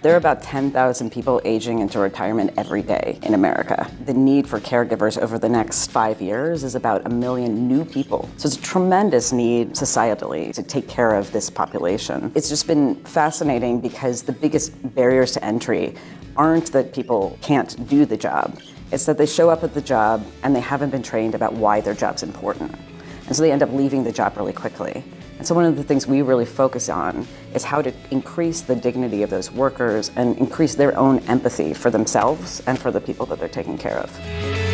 There are about 10,000 people aging into retirement every day in America. The need for caregivers over the next five years is about a million new people. So it's a tremendous need societally to take care of this population. It's just been fascinating because the biggest barriers to entry aren't that people can't do the job. It's that they show up at the job and they haven't been trained about why their job's important. And so they end up leaving the job really quickly. And so one of the things we really focus on is how to increase the dignity of those workers and increase their own empathy for themselves and for the people that they're taking care of.